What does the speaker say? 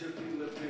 should be lifted.